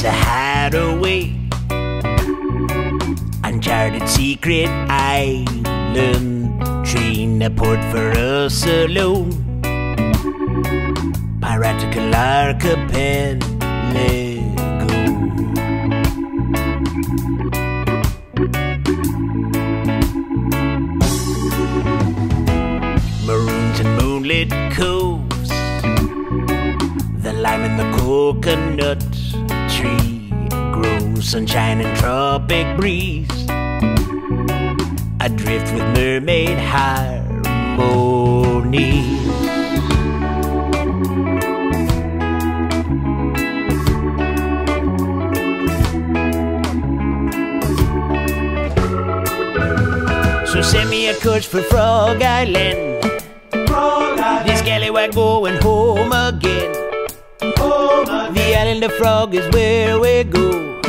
is a hideaway. Uncharted secret island. Train a port for us alone. Piratical archipelago. Maroons and moonlit coves. The lime and the coconut tree grows. Sunshine and tropic breeze. I drift with mermaid harmony. So send me a coach for Frog Island. This scallywag going home again. And the frog is where we go.